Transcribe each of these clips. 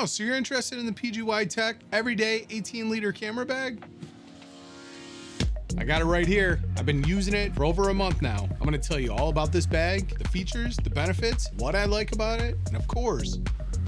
Oh, so you're interested in the PGY Tech everyday 18 liter camera bag? I got it right here. I've been using it for over a month now. I'm gonna tell you all about this bag, the features, the benefits, what I like about it, and of course,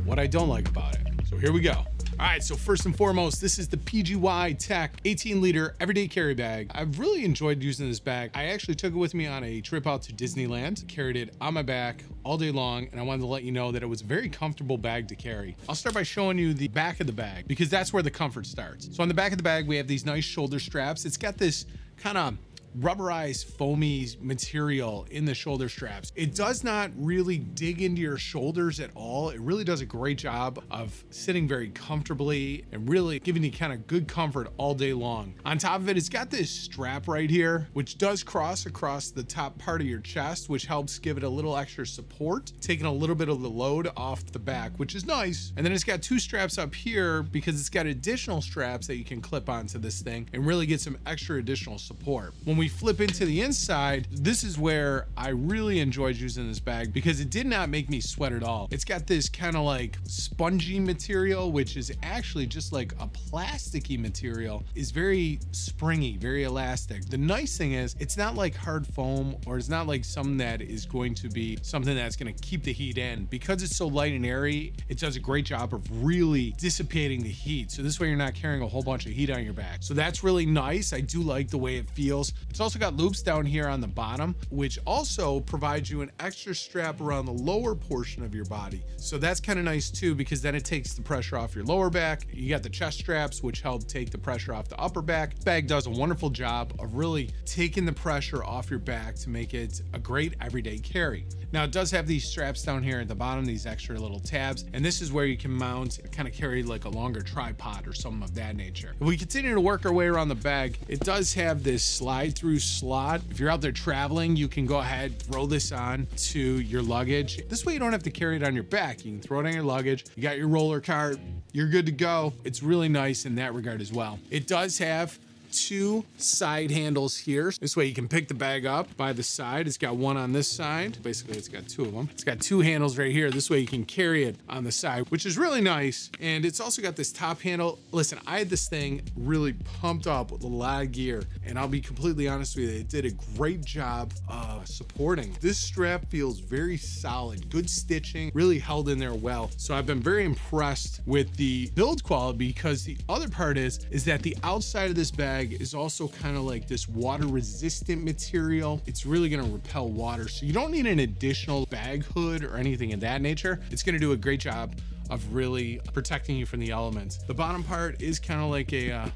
what I don't like about it. So here we go. All right, so first and foremost, this is the PGY Tech 18 liter everyday carry bag. I've really enjoyed using this bag. I actually took it with me on a trip out to Disneyland, carried it on my back all day long, and I wanted to let you know that it was a very comfortable bag to carry. I'll start by showing you the back of the bag because that's where the comfort starts. So on the back of the bag, we have these nice shoulder straps. It's got this kind of rubberized foamy material in the shoulder straps. It does not really dig into your shoulders at all. It really does a great job of sitting very comfortably and really giving you kind of good comfort all day long. On top of it, it's got this strap right here, which does cross across the top part of your chest, which helps give it a little extra support, taking a little bit of the load off the back, which is nice. And then it's got two straps up here because it's got additional straps that you can clip onto this thing and really get some extra additional support. When we flip into the inside, this is where I really enjoyed using this bag because it did not make me sweat at all. It's got this kind of like spongy material, which is actually just like a plasticky material, is very springy, very elastic. The nice thing is it's not like hard foam or it's not like something that is going to be something that's going to keep the heat in. Because it's so light and airy, it does a great job of really dissipating the heat. So this way you're not carrying a whole bunch of heat on your back. So that's really nice. I do like the way it feels. It's also got loops down here on the bottom, which also provides you an extra strap around the lower portion of your body. So that's kind of nice too, because then it takes the pressure off your lower back. You got the chest straps, which help take the pressure off the upper back. Bag does a wonderful job of really taking the pressure off your back to make it a great everyday carry. Now it does have these straps down here at the bottom, these extra little tabs, and this is where you can mount, kind of carry like a longer tripod or something of that nature. If we continue to work our way around the bag, it does have this slide through slot. If you're out there traveling, you can go ahead, throw this on to your luggage. This way you don't have to carry it on your back. You can throw it on your luggage. You got your roller cart, you're good to go. It's really nice in that regard as well. It does have two side handles here. This way you can pick the bag up by the side. It's got one on this side. Basically, it's got two of them. It's got two handles right here. This way you can carry it on the side, which is really nice. And it's also got this top handle. Listen, I had this thing really pumped up with a lot of gear. And I'll be completely honest with you, it did a great job uh, supporting. This strap feels very solid, good stitching, really held in there well. So I've been very impressed with the build quality because the other part is, is that the outside of this bag is also kind of like this water resistant material. It's really gonna repel water. So you don't need an additional bag hood or anything of that nature. It's gonna do a great job of really protecting you from the elements. The bottom part is kind of like a, uh,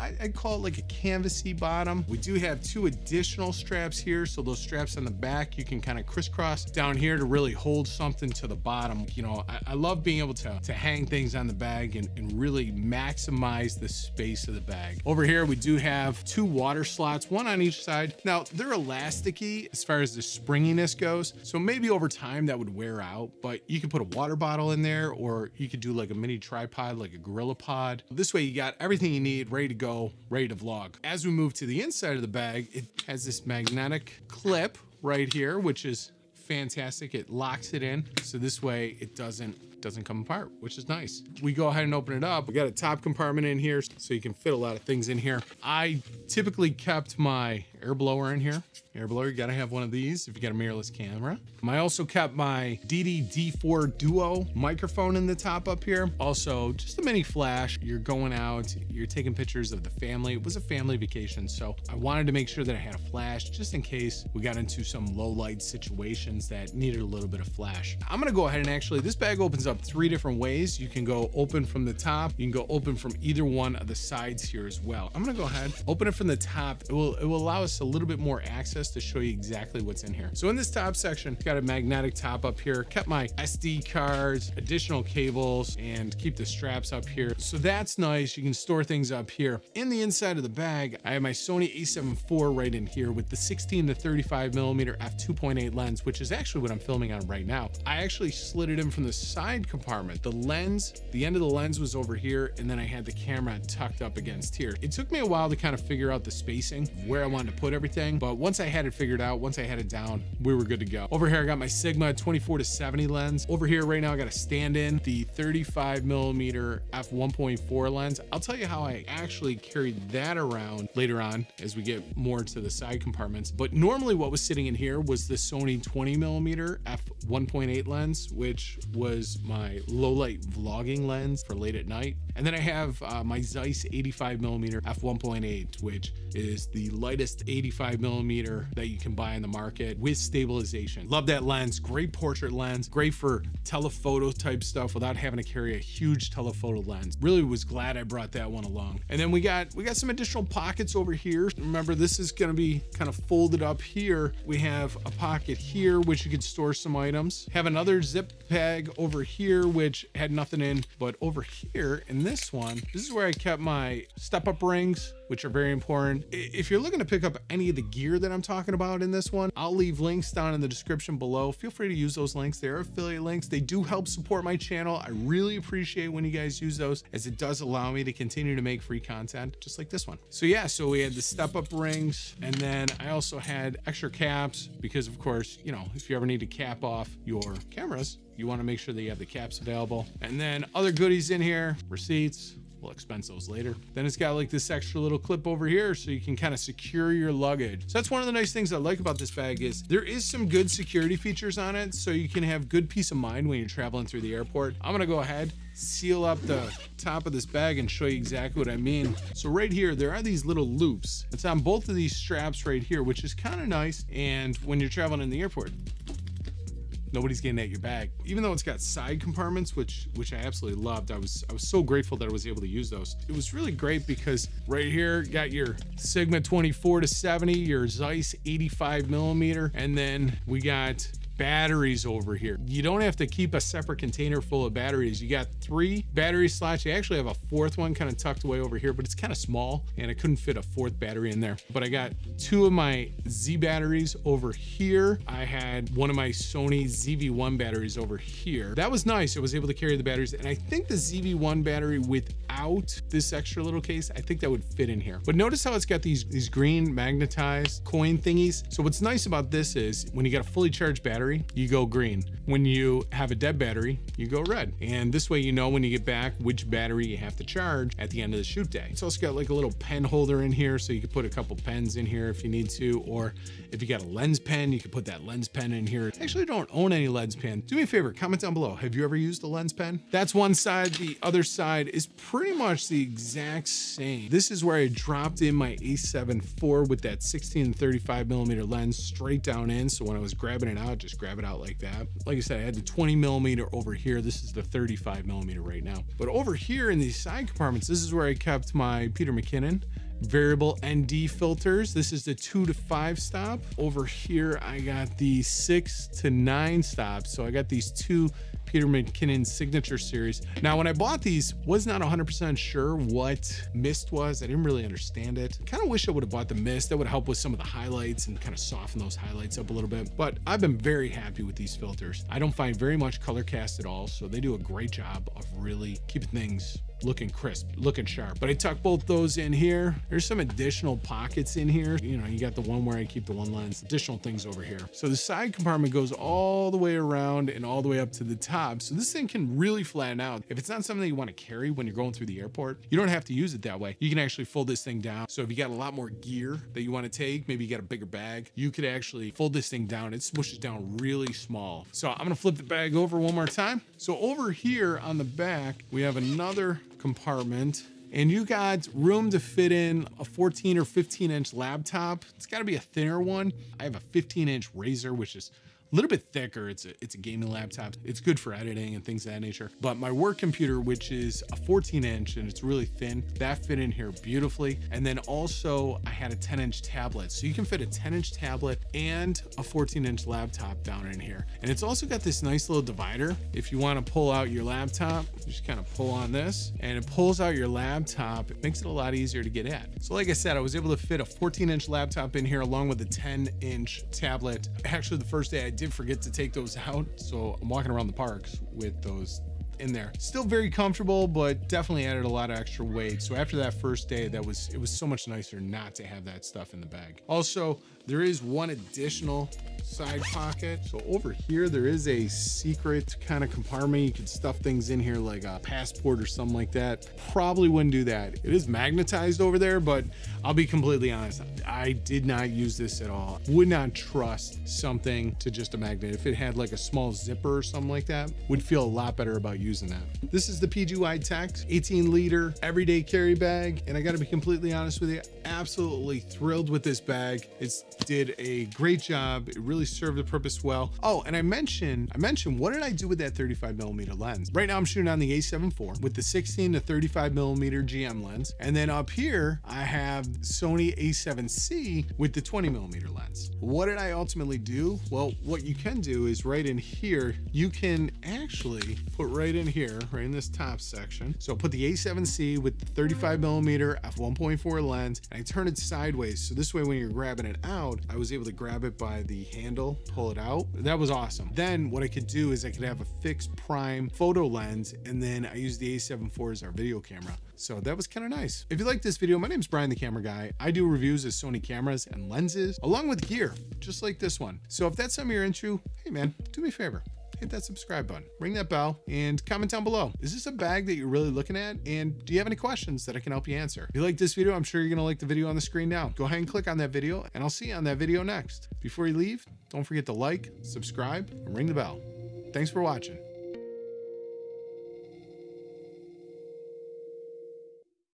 I, would call it like a canvasy bottom. We do have two additional straps here. So those straps on the back, you can kind of crisscross down here to really hold something to the bottom. You know, I, I love being able to, to hang things on the bag and, and really maximize the space of the bag. Over here, we do have two water slots, one on each side. Now they're elasticy as far as the springiness goes. So maybe over time that would wear out, but you could put a water bottle in there or you could do like a mini tripod, like a GorillaPod. This way you got everything you need ready to go ready to vlog. As we move to the inside of the bag, it has this magnetic clip right here, which is fantastic. It locks it in. So this way it doesn't doesn't come apart, which is nice. We go ahead and open it up. We got a top compartment in here so you can fit a lot of things in here. I typically kept my air blower in here. Air blower, you gotta have one of these if you got a mirrorless camera. I also kept my Deity D4 Duo microphone in the top up here. Also, just a mini flash. You're going out, you're taking pictures of the family. It was a family vacation, so I wanted to make sure that I had a flash just in case we got into some low light situations that needed a little bit of flash. I'm gonna go ahead and actually, this bag opens up three different ways. You can go open from the top. You can go open from either one of the sides here as well. I'm gonna go ahead, open it from the top. It will, it will allow us a little bit more access to show you exactly what's in here. So in this top section, got a magnetic top up here, kept my SD cards, additional cables, and keep the straps up here. So that's nice. You can store things up here. In the inside of the bag, I have my Sony a7 IV right in here with the 16 to 35 millimeter f2.8 lens, which is actually what I'm filming on right now. I actually slid it in from the side compartment. The lens, the end of the lens was over here, and then I had the camera tucked up against here. It took me a while to kind of figure out the spacing, where I wanted to put everything. But once I had it figured out, once I had it down, we were good to go. Over here, I got my Sigma 24 to 70 lens. Over here right now, I got a stand in the 35 millimeter f1.4 lens. I'll tell you how I actually carried that around later on as we get more to the side compartments. But normally what was sitting in here was the Sony 20 millimeter f1.8 lens, which was my low light vlogging lens for late at night. And then I have uh, my Zeiss 85 millimeter f1.8, which is the lightest 85 millimeter that you can buy in the market with stabilization. Love that lens, great portrait lens, great for telephoto type stuff without having to carry a huge telephoto lens. Really was glad I brought that one along. And then we got we got some additional pockets over here. Remember, this is gonna be kind of folded up here. We have a pocket here, which you could store some items. Have another zip bag over here, which had nothing in, but over here in this one, this is where I kept my step up rings, which are very important. If you're looking to pick up any of the gear that I'm talking about in this one, I'll leave links down in the description below. Feel free to use those links. They're affiliate links. They do help support my channel. I really appreciate when you guys use those as it does allow me to continue to make free content just like this one. So yeah, so we had the step up rings and then I also had extra caps because of course, you know, if you ever need to cap off your cameras, you want to make sure that you have the caps available. And then other goodies in here, receipts, We'll expense those later. Then it's got like this extra little clip over here so you can kind of secure your luggage. So that's one of the nice things I like about this bag is there is some good security features on it so you can have good peace of mind when you're traveling through the airport. I'm gonna go ahead seal up the top of this bag and show you exactly what I mean. So right here, there are these little loops. It's on both of these straps right here, which is kind of nice. And when you're traveling in the airport, nobody's getting at your bag. Even though it's got side compartments, which which I absolutely loved. I was I was so grateful that I was able to use those. It was really great because right here got your Sigma 24 to 70, your Zeiss 85 millimeter, and then we got batteries over here. You don't have to keep a separate container full of batteries. You got three battery slots. You actually have a fourth one kind of tucked away over here, but it's kind of small and I couldn't fit a fourth battery in there. But I got two of my Z batteries over here. I had one of my Sony ZV-1 batteries over here. That was nice. I was able to carry the batteries and I think the ZV-1 battery without this extra little case, I think that would fit in here. But notice how it's got these, these green magnetized coin thingies. So what's nice about this is when you got a fully charged battery, battery, you go green. When you have a dead battery, you go red. And this way you know when you get back which battery you have to charge at the end of the shoot day. It's also got like a little pen holder in here so you can put a couple pens in here if you need to, or if you got a lens pen, you can put that lens pen in here. I actually don't own any lens pen. Do me a favor, comment down below. Have you ever used a lens pen? That's one side. The other side is pretty much the exact same. This is where I dropped in my a7 IV with that 16 35 millimeter lens straight down in. So when I was grabbing it out, just grab it out like that. Like I said, I had the 20 millimeter over here. This is the 35 millimeter right now. But over here in these side compartments, this is where I kept my Peter McKinnon variable ND filters. This is the two to five stop. Over here, I got the six to nine stops. So I got these two Peter McKinnon signature series. Now, when I bought these, was not 100% sure what mist was. I didn't really understand it. Kind of wish I would have bought the mist. That would help with some of the highlights and kind of soften those highlights up a little bit. But I've been very happy with these filters. I don't find very much color cast at all. So they do a great job of really keeping things looking crisp, looking sharp. But I tuck both those in here. There's some additional pockets in here. You know, you got the one where I keep the one lens, additional things over here. So the side compartment goes all the way around and all the way up to the top. So this thing can really flatten out. If it's not something you want to carry when you're going through the airport, you don't have to use it that way. You can actually fold this thing down. So if you got a lot more gear that you want to take, maybe you got a bigger bag, you could actually fold this thing down. It smushes down really small. So I'm going to flip the bag over one more time. So over here on the back, we have another compartment and you got room to fit in a 14 or 15 inch laptop. It's got to be a thinner one. I have a 15 inch Razer, which is a little bit thicker. It's a, it's a gaming laptop. It's good for editing and things of that nature. But my work computer, which is a 14 inch and it's really thin, that fit in here beautifully. And then also I had a 10 inch tablet. So you can fit a 10 inch tablet and a 14 inch laptop down in here. And it's also got this nice little divider. If you want to pull out your laptop, you just kind of pull on this and it pulls out your laptop. It makes it a lot easier to get at. So like I said, I was able to fit a 14 inch laptop in here along with a 10 inch tablet. Actually, the first day I did forget to take those out. So I'm walking around the parks with those in there. Still very comfortable, but definitely added a lot of extra weight. So after that first day, that was it was so much nicer not to have that stuff in the bag. Also, there is one additional side pocket. So over here, there is a secret kind of compartment. You could stuff things in here like a passport or something like that. Probably wouldn't do that. It is magnetized over there, but I'll be completely honest. I did not use this at all. Would not trust something to just a magnet. If it had like a small zipper or something like that, would feel a lot better about using that. This is the PGY Tech 18 liter everyday carry bag. And I gotta be completely honest with you, absolutely thrilled with this bag. It's did a great job. It really served the purpose well. Oh, and I mentioned, I mentioned, what did I do with that 35 millimeter lens? Right now I'm shooting on the a7 IV with the 16 to 35 millimeter GM lens. And then up here, I have Sony a7C with the 20 millimeter lens. What did I ultimately do? Well, what you can do is right in here, you can actually put right in here, right in this top section. So put the a7C with the 35 millimeter f1.4 lens, and I turn it sideways. So this way, when you're grabbing it out, I was able to grab it by the handle, pull it out. That was awesome. Then what I could do is I could have a fixed prime photo lens, and then I use the a7 IV as our video camera. So that was kind of nice. If you like this video, my name is Brian the Camera Guy. I do reviews of Sony cameras and lenses, along with gear, just like this one. So if that's something you're into, hey man, do me a favor hit that subscribe button, ring that bell, and comment down below. Is this a bag that you're really looking at? And do you have any questions that I can help you answer? If you like this video, I'm sure you're gonna like the video on the screen now. Go ahead and click on that video, and I'll see you on that video next. Before you leave, don't forget to like, subscribe, and ring the bell. Thanks for watching.